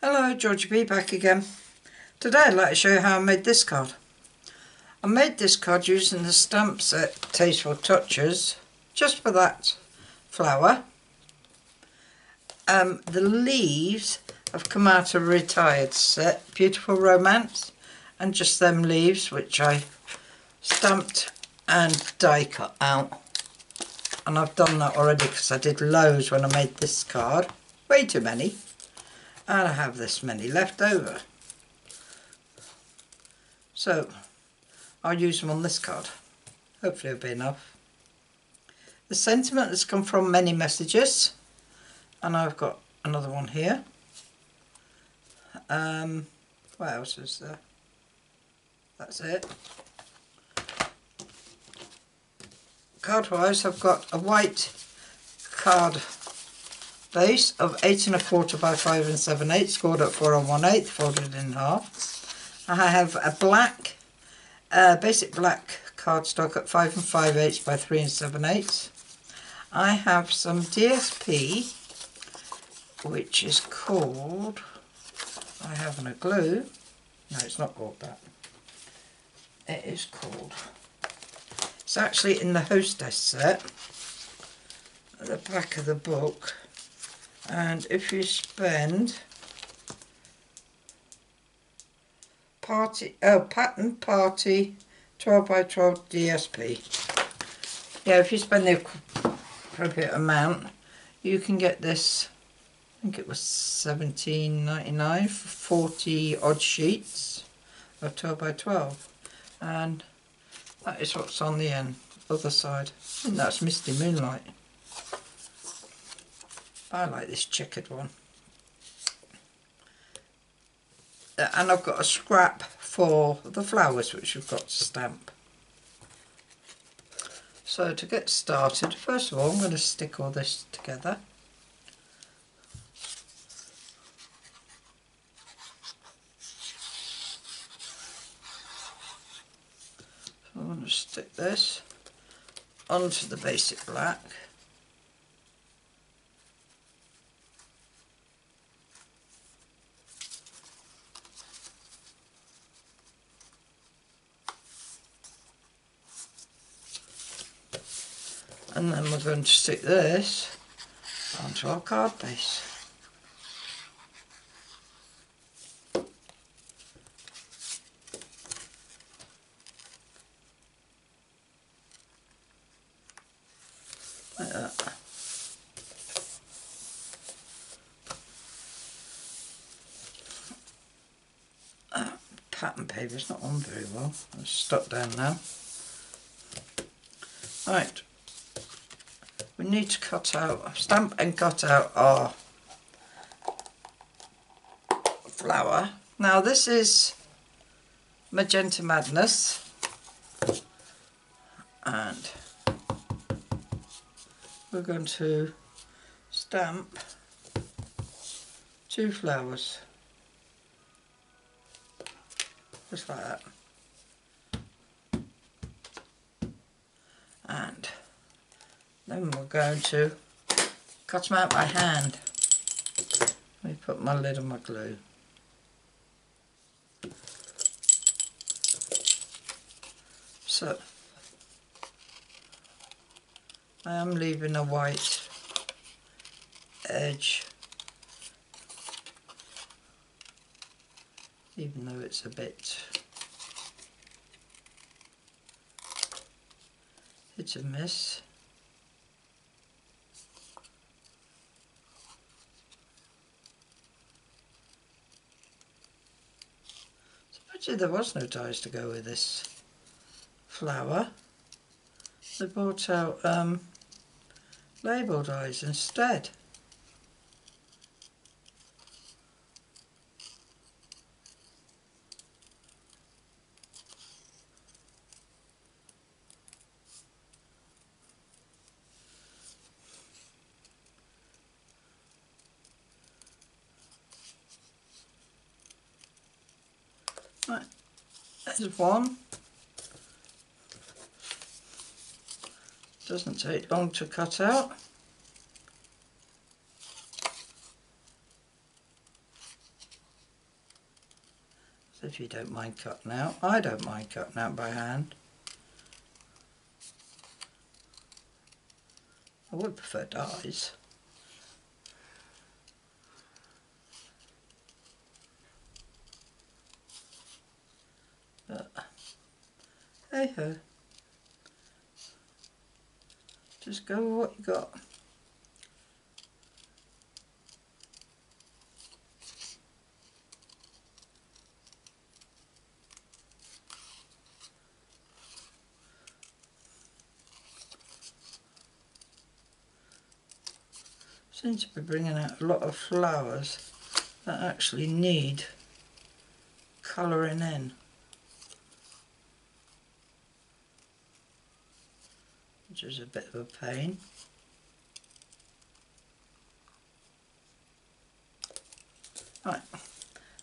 Hello, Georgie B back again. Today I'd like to show you how I made this card. I made this card using the stamp set Tasteful Touches, just for that flower. Um, the leaves have come out of a retired set, Beautiful Romance, and just them leaves which I stamped and die cut out. And I've done that already because I did loads when I made this card, way too many and I have this many left over. So I'll use them on this card. Hopefully it'll be enough. The sentiment has come from many messages and I've got another one here. Um, what else is there? That's it. Card wise I've got a white card base of eight and a quarter by five and seven eighths, scored at four and one eighth, folded in half. I have a black, uh, basic black cardstock at five and five eighths by three and seven eighths. I have some DSP, which is called, I have a glue, no it's not called that, it is called, it's actually in the hostess set, at the back of the book, and if you spend party oh pattern party 12 by 12 DSP yeah if you spend the appropriate amount you can get this I think it was 17.99 for 40 odd sheets of 12 by 12 and that is what's on the end other side. And that's Misty Moonlight I like this checkered one. Uh, and I've got a scrap for the flowers which we've got to stamp. So to get started, first of all I'm going to stick all this together. So I'm going to stick this onto the basic black. And then we're going to stick this onto our card base. Like that. Uh, pattern paper's not on very well. It's stuck down now. Right, need to cut out, stamp and cut out our flower. Now this is Magenta Madness. And we're going to stamp two flowers. Just like that. And then we're going to cut them out by hand. Let me put my lid on my glue. So, I am leaving a white edge even though it's a bit it's a miss Actually, there was no dies to go with this flower. They brought out um, label dies instead. Right, there's one. Doesn't take long to cut out. So if you don't mind cutting out, I don't mind cutting out by hand. I would prefer dies. But, Just go with what you got. Seems to be bringing out a lot of flowers that actually need colouring in. Which is a bit of a pain. Right,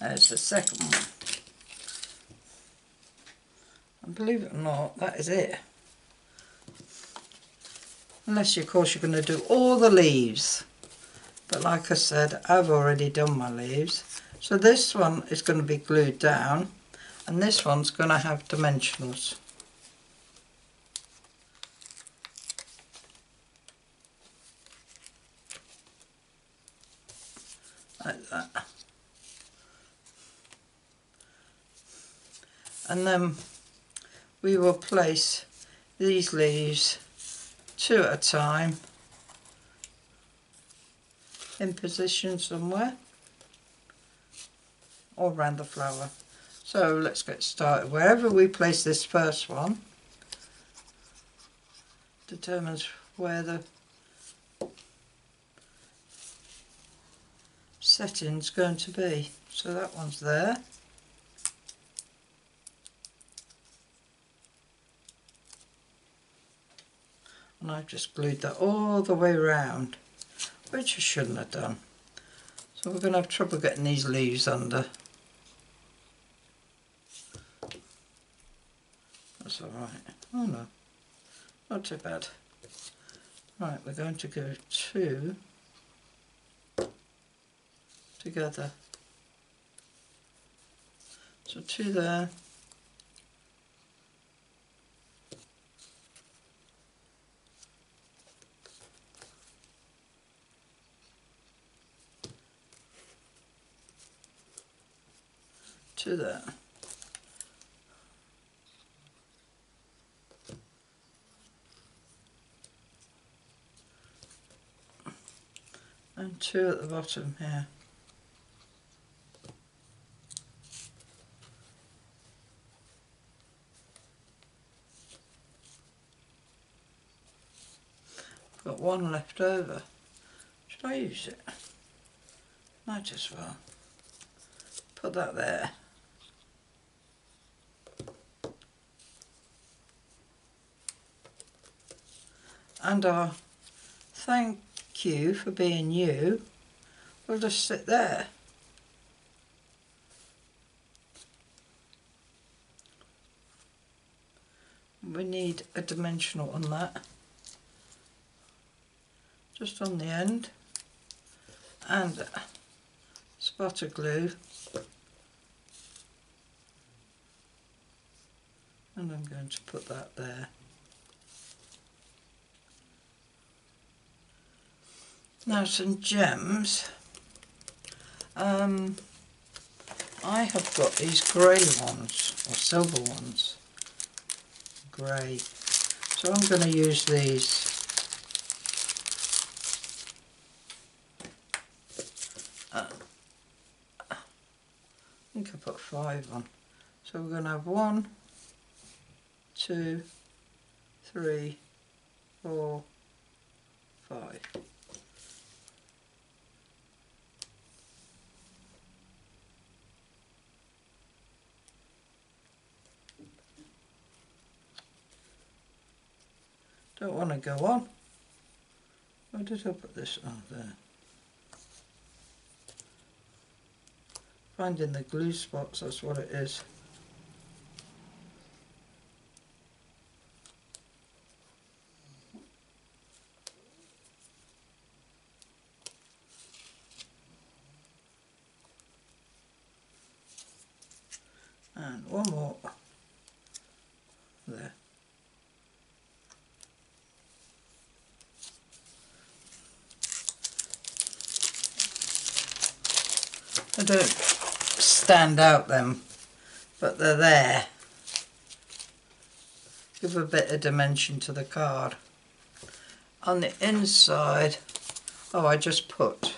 there's the second one. And believe it or not, that is it. Unless, of course, you're going to do all the leaves. But like I said, I've already done my leaves. So this one is going to be glued down. And this one's going to have dimensionals. Like that. And then we will place these leaves two at a time in position somewhere or around the flower. So let's get started. Wherever we place this first one determines where the setting's going to be. So that one's there. and I've just glued that all the way around which I shouldn't have done. So we're going to have trouble getting these leaves under. That's alright oh no. Not too bad. Right we're going to go two together so two there Two there. And two at the bottom here. Got one left over. Should I use it? Might as well. Put that there. and our thank you for being you will just sit there. We need a dimensional on that, just on the end, and a spot of glue, and I'm going to put that there. Now some gems. Um, I have got these grey ones, or silver ones. Grey. So I'm going to use these. Uh, I think I put five on. So we're going to have one, two, three, four, five. Don't want to go on. Where did I put this? Oh, there. Finding the glue spots, that's what it is. And one more there. I don't stand out them, but they're there. Give a bit of dimension to the card. On the inside, oh I just put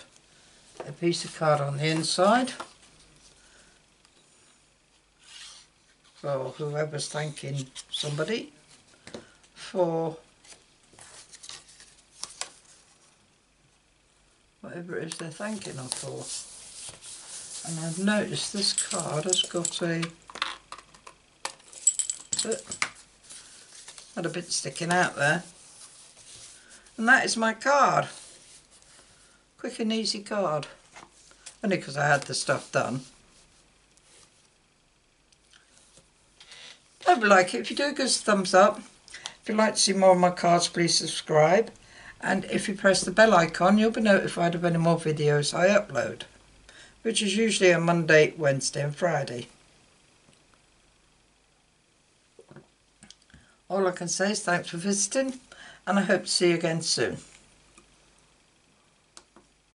a piece of card on the inside for whoever's thanking somebody for whatever it is they're thanking them for. And I've noticed this card has got a uh, had a bit sticking out there. And that is my card. Quick and easy card. Only because I had the stuff done. Hope you like it. If you do, give us a thumbs up. If you'd like to see more of my cards, please subscribe. And if you press the bell icon, you'll be notified of any more videos I upload, which is usually on Monday, Wednesday and Friday. All I can say is thanks for visiting and I hope to see you again soon.